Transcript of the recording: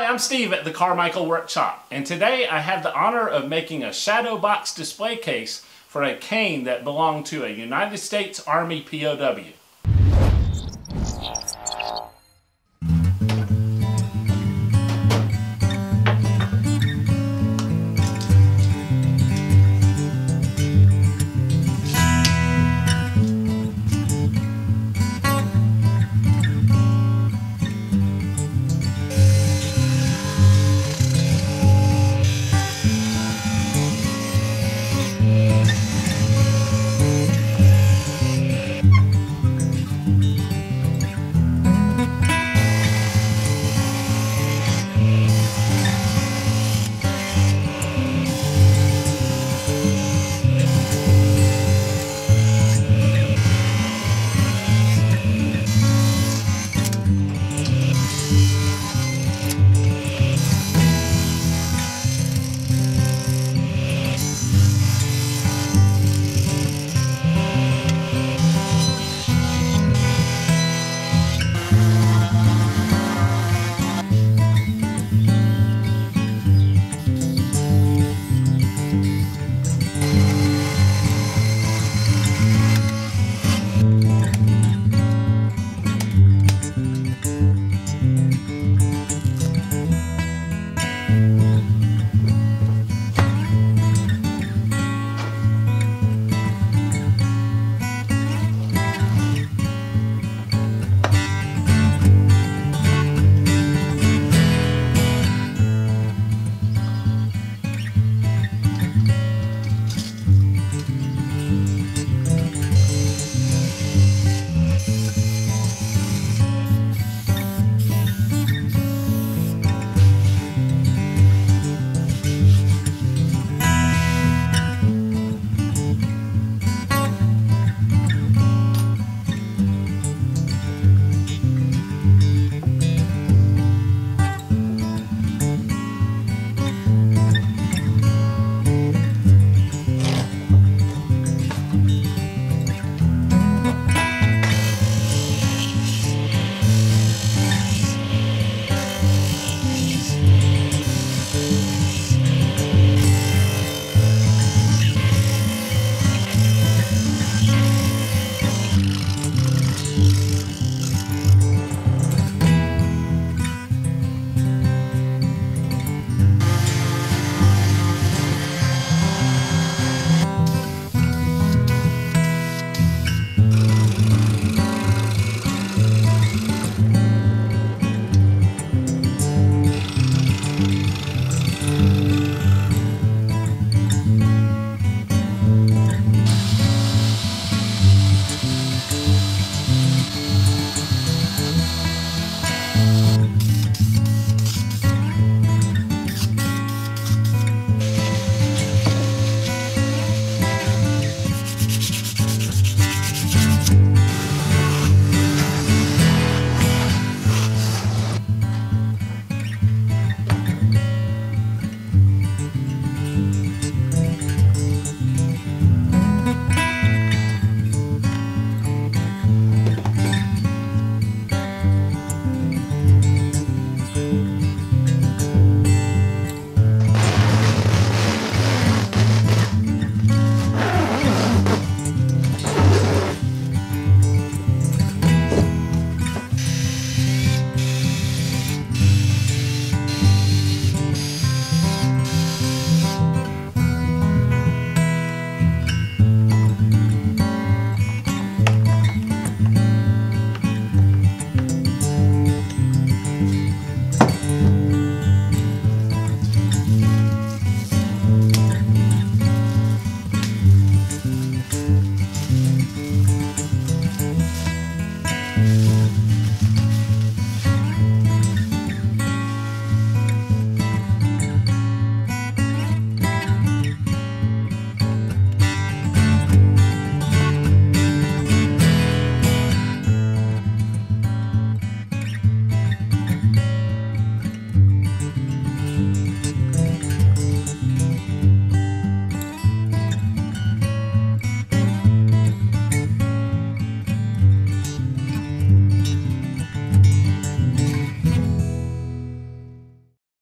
Hi, I'm Steve at the Carmichael Workshop, and today I have the honor of making a shadow box display case for a cane that belonged to a United States Army POW.